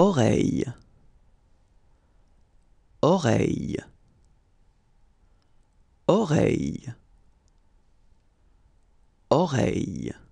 oreille, oreille, oreille, oreille.